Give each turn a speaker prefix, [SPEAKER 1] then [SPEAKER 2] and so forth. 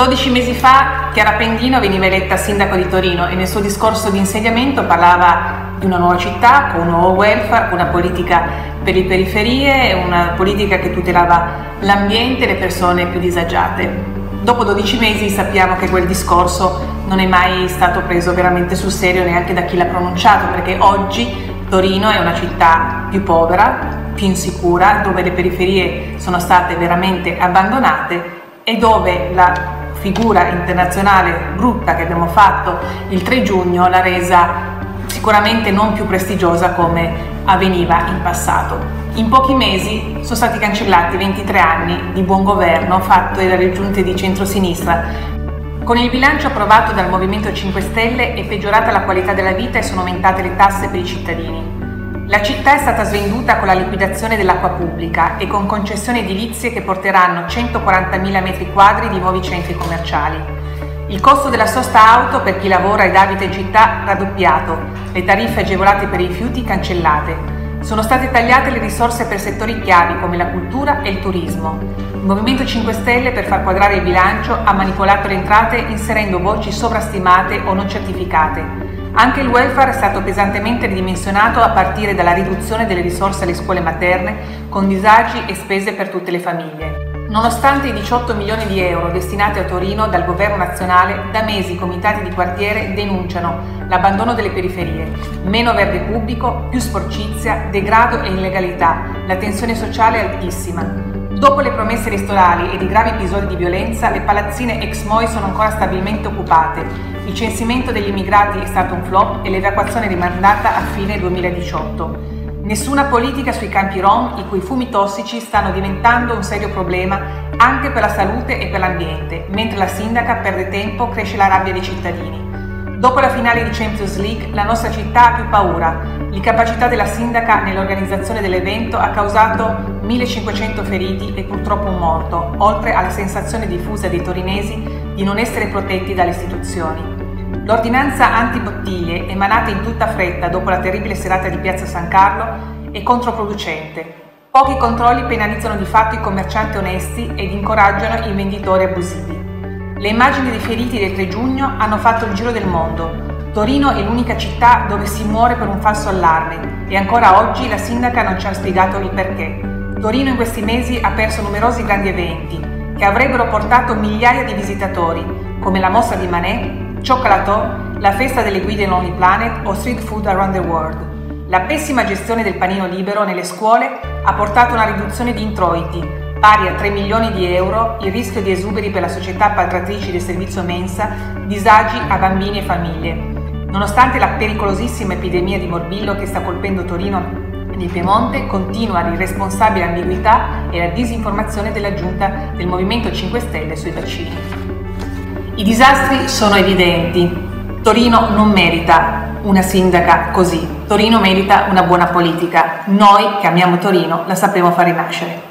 [SPEAKER 1] 12 mesi fa Chiara Pendino veniva eletta sindaco di Torino e nel suo discorso di insediamento parlava di una nuova città con un nuovo welfare, una politica per le periferie, una politica che tutelava l'ambiente e le persone più disagiate. Dopo 12 mesi sappiamo che quel discorso non è mai stato preso veramente sul serio neanche da chi l'ha pronunciato, perché oggi Torino è una città più povera, più insicura, dove le periferie sono state veramente abbandonate e dove la figura internazionale brutta che abbiamo fatto il 3 giugno l'ha resa sicuramente non più prestigiosa come avveniva in passato. In pochi mesi sono stati cancellati 23 anni di buon governo fatto dalle giunte di centrosinistra. Con il bilancio approvato dal Movimento 5 Stelle è peggiorata la qualità della vita e sono aumentate le tasse per i cittadini. La città è stata svenduta con la liquidazione dell'acqua pubblica e con concessioni edilizie che porteranno 140.000 metri quadri di nuovi centri commerciali. Il costo della sosta auto per chi lavora ed abita in città raddoppiato, le tariffe agevolate per i rifiuti cancellate. Sono state tagliate le risorse per settori chiavi come la cultura e il turismo. Il Movimento 5 Stelle per far quadrare il bilancio ha manipolato le entrate inserendo voci sovrastimate o non certificate anche il welfare è stato pesantemente ridimensionato a partire dalla riduzione delle risorse alle scuole materne, con disagi e spese per tutte le famiglie. Nonostante i 18 milioni di euro destinati a Torino dal governo nazionale, da mesi i comitati di quartiere denunciano l'abbandono delle periferie, meno verde pubblico, più sporcizia, degrado e illegalità, la tensione sociale è altissima. Dopo le promesse elettorali ed i gravi episodi di violenza, le palazzine ex Moi sono ancora stabilmente occupate. Il censimento degli immigrati è stato un flop e l'evacuazione rimandata a fine 2018. Nessuna politica sui campi rom, i cui fumi tossici stanno diventando un serio problema anche per la salute e per l'ambiente, mentre la sindaca perde tempo, cresce la rabbia dei cittadini. Dopo la finale di Champions League, la nostra città ha più paura. L'incapacità della sindaca nell'organizzazione dell'evento ha causato 1500 feriti e purtroppo un morto, oltre alla sensazione diffusa dei torinesi di non essere protetti dalle istituzioni. L'ordinanza antibottiglie, emanata in tutta fretta dopo la terribile serata di Piazza San Carlo, è controproducente. Pochi controlli penalizzano di fatto i commercianti onesti ed incoraggiano i venditori abusivi. Le immagini dei feriti del 3 giugno hanno fatto il giro del mondo. Torino è l'unica città dove si muore per un falso allarme e ancora oggi la sindaca non ci ha spiegato il perché. Torino in questi mesi ha perso numerosi grandi eventi che avrebbero portato migliaia di visitatori, come la mostra di Manet, Cioccolato, la festa delle guide Lonely Planet o Street Food Around the World. La pessima gestione del panino libero nelle scuole ha portato a una riduzione di introiti, pari a 3 milioni di euro, il rischio di esuberi per la società appaltatrice del servizio mensa, disagi a bambini e famiglie. Nonostante la pericolosissima epidemia di morbillo che sta colpendo Torino e il Piemonte, continua l'irresponsabile ambiguità e la disinformazione della giunta del Movimento 5 Stelle sui vaccini. I disastri sono evidenti. Torino non merita una sindaca così. Torino merita una buona politica. Noi che amiamo Torino la sapremo far rinascere.